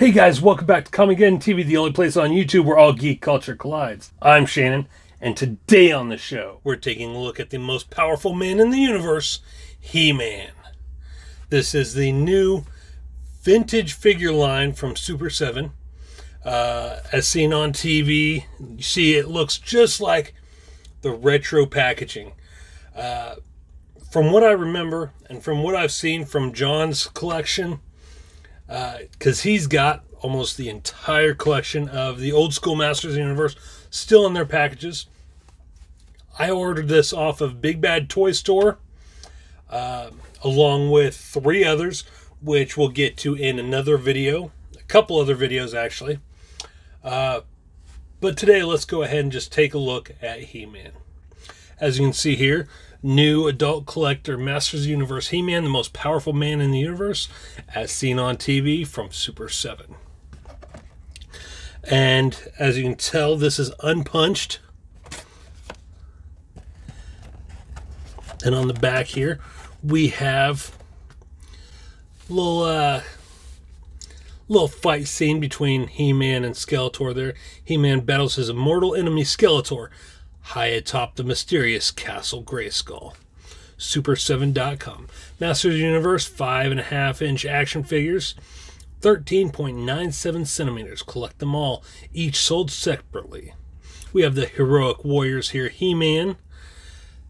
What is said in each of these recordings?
Hey guys, welcome back to Comicgeddon TV, the only place on YouTube where all geek culture collides. I'm Shannon, and today on the show, we're taking a look at the most powerful man in the universe, He-Man. This is the new vintage figure line from Super 7. Uh, as seen on TV, you see it looks just like the retro packaging. Uh, from what I remember, and from what I've seen from John's collection, because uh, he's got almost the entire collection of the old school Masters of the Universe still in their packages. I ordered this off of Big Bad Toy Store, uh, along with three others, which we'll get to in another video, a couple other videos actually. Uh, but today, let's go ahead and just take a look at He Man. As you can see here, new adult collector Masters of the Universe He Man, the most powerful man in the universe, as seen on TV from Super 7. And as you can tell, this is unpunched. And on the back here, we have little, uh, little fight scene between He-Man and Skeletor there. He-Man battles his immortal enemy Skeletor high atop the mysterious Castle Grayskull. Super7.com. Masters of Universe 5.5 inch action figures, 13.97 centimeters. Collect them all, each sold separately. We have the heroic warriors here He Man,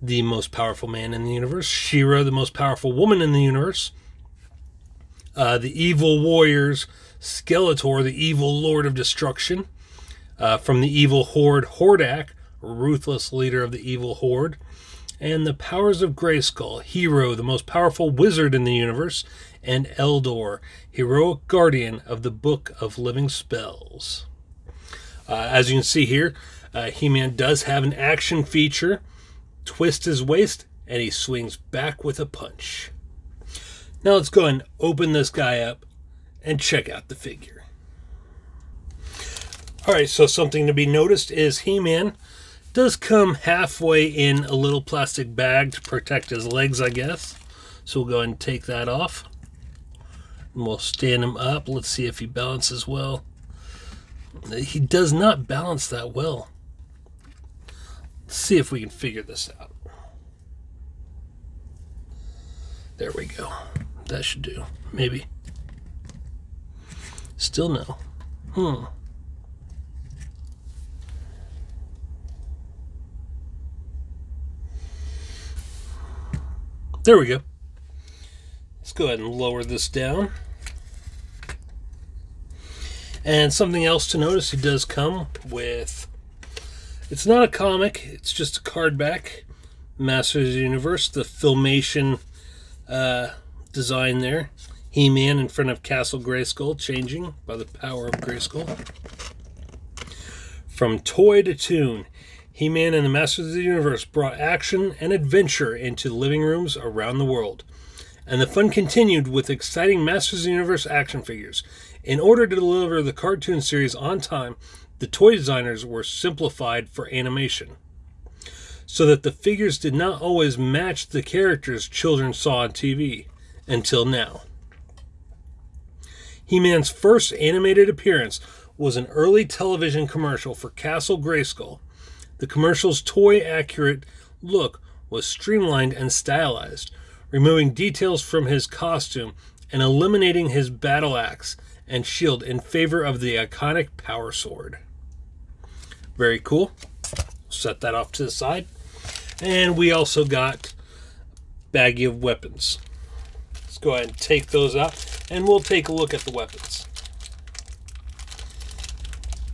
the most powerful man in the universe, She-Ra, the most powerful woman in the universe, uh, the evil warriors, Skeletor, the evil lord of destruction, uh, from the evil horde Hordak, ruthless leader of the evil horde, and the powers of Grayskull, He-Ro, the most powerful wizard in the universe, and Eldor, heroic guardian of the Book of Living Spells. Uh, as you can see here, uh, He Man does have an action feature twist his waist, and he swings back with a punch. Now let's go and open this guy up and check out the figure. All right, so something to be noticed is He Man does come halfway in a little plastic bag to protect his legs, I guess. So we'll go ahead and take that off. And we'll stand him up. Let's see if he balances well. He does not balance that well. Let's see if we can figure this out. There we go. That should do. Maybe. Still no. Hmm. There we go. Let's go ahead and lower this down. And something else to notice, it does come with, it's not a comic, it's just a card back. Masters of the Universe, the filmation uh, design there. He-Man in front of Castle Grayskull, changing by the power of Grayskull. From toy to toon, he Man and the Masters of the Universe brought action and adventure into living rooms around the world. And the fun continued with exciting Masters of the Universe action figures. In order to deliver the cartoon series on time, the toy designers were simplified for animation so that the figures did not always match the characters children saw on TV until now. He Man's first animated appearance was an early television commercial for Castle Grayskull the commercial's toy accurate look was streamlined and stylized, removing details from his costume and eliminating his battle axe and shield in favor of the iconic power sword. Very cool. Set that off to the side. And we also got baggie of weapons. Let's go ahead and take those out and we'll take a look at the weapons.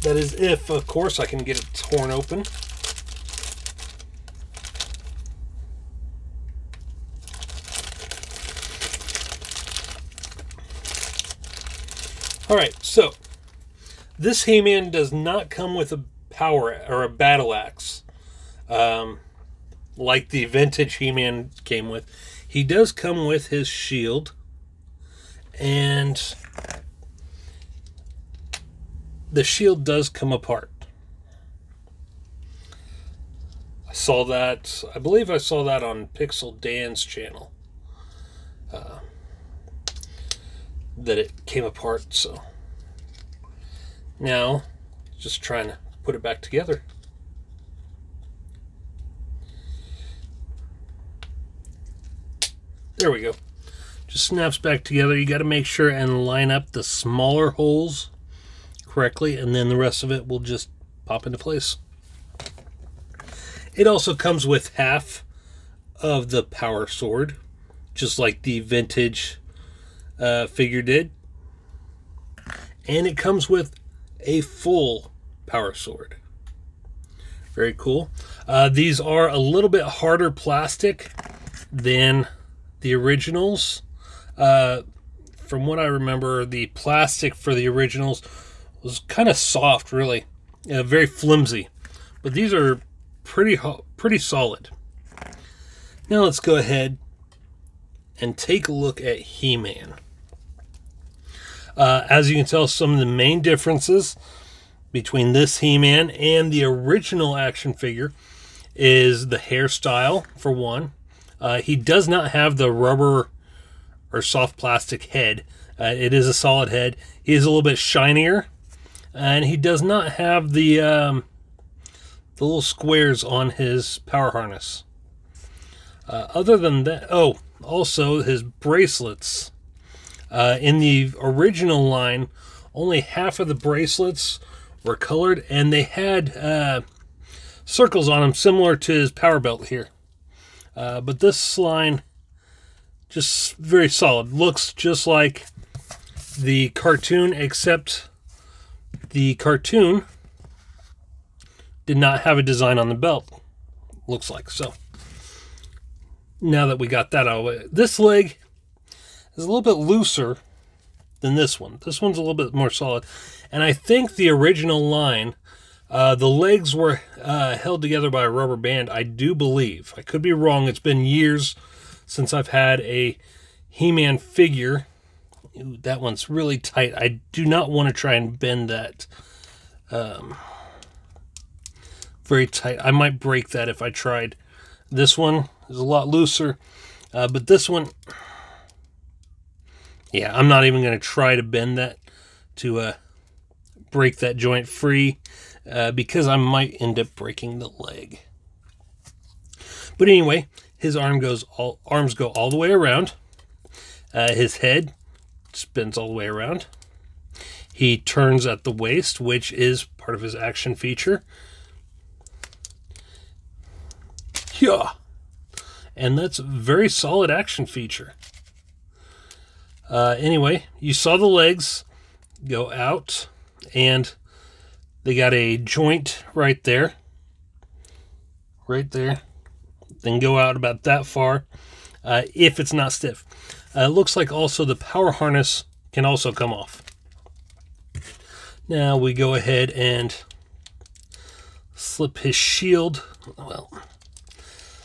That is if, of course, I can get it torn open. All right, so this He-Man does not come with a power or a battle axe, um, like the vintage He-Man came with. He does come with his shield, and the shield does come apart. I saw that. I believe I saw that on Pixel Dan's channel. Uh, that it came apart. So Now, just trying to put it back together. There we go. Just snaps back together. You got to make sure and line up the smaller holes correctly, and then the rest of it will just pop into place. It also comes with half of the power sword, just like the vintage uh, figure did. And it comes with a full power sword. Very cool. Uh, these are a little bit harder plastic than the originals. Uh, from what I remember, the plastic for the originals was kind of soft, really, uh, very flimsy. But these are pretty pretty solid. Now let's go ahead and take a look at He-Man. Uh, as you can tell, some of the main differences between this He-Man and the original action figure is the hairstyle, for one. Uh, he does not have the rubber or soft plastic head. Uh, it is a solid head. He is a little bit shinier, and he does not have the um, the little squares on his power harness. Uh, other than that, oh, also his bracelets. Uh, in the original line, only half of the bracelets were colored, and they had uh, circles on them, similar to his power belt here. Uh, but this line, just very solid. Looks just like the cartoon, except the cartoon did not have a design on the belt. Looks like so. Now that we got that out of the way, this leg is a little bit looser than this one. This one's a little bit more solid. And I think the original line, uh, the legs were uh, held together by a rubber band, I do believe. I could be wrong. It's been years since I've had a He-Man figure. Ooh, that one's really tight. I do not want to try and bend that. Um, very tight. I might break that if I tried. This one is a lot looser, uh, but this one, yeah, I'm not even going to try to bend that to uh, break that joint free uh, because I might end up breaking the leg. But anyway, his arm goes all arms go all the way around. Uh, his head spins all the way around. He turns at the waist, which is part of his action feature. Yeah. And that's a very solid action feature. Uh, anyway, you saw the legs go out, and they got a joint right there. Right there. Then go out about that far uh, if it's not stiff. Uh, it looks like also the power harness can also come off. Now we go ahead and slip his shield. Well,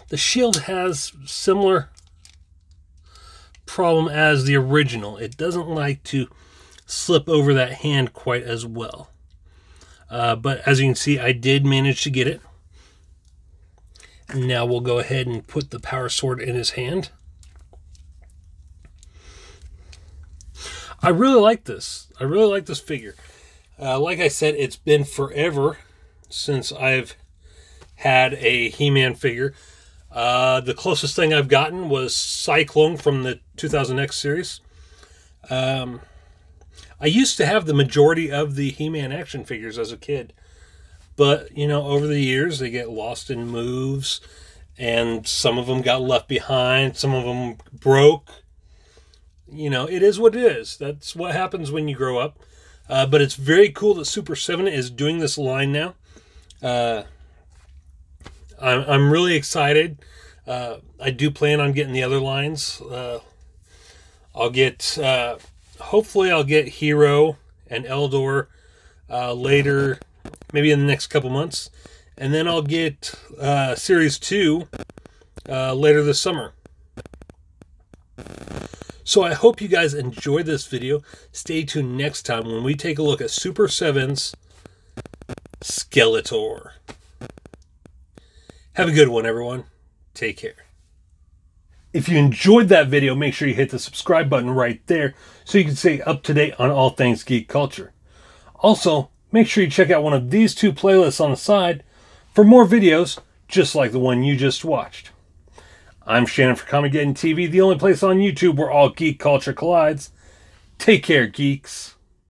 the shield has similar problem as the original. It doesn't like to slip over that hand quite as well. Uh, but as you can see, I did manage to get it. Now we'll go ahead and put the power sword in his hand. I really like this. I really like this figure. Uh, like I said, it's been forever since I've had a He-Man figure. Uh, the closest thing I've gotten was Cyclone from the 2000X series. Um, I used to have the majority of the He-Man action figures as a kid, but you know, over the years they get lost in moves, and some of them got left behind, some of them broke. You know, it is what it is. That's what happens when you grow up. Uh, but it's very cool that Super 7 is doing this line now. Uh, I'm, really excited. Uh, I do plan on getting the other lines. Uh, I'll get, uh, hopefully, I'll get He-Ro and Eldor uh, later, maybe in the next couple months. And then I'll get uh, Series 2 uh, later this summer. So I hope you guys enjoyed this video. Stay tuned next time when we take a look at Super 7's Skeletor. Have a good one, everyone. Take care. If you enjoyed that video, make sure you hit the subscribe button right there so you can stay up to date on all things geek culture. Also, make sure you check out one of these two playlists on the side for more videos just like the one you just watched. I'm Shannon for Comicgeddon TV, the only place on YouTube where all geek culture collides. Take care, geeks.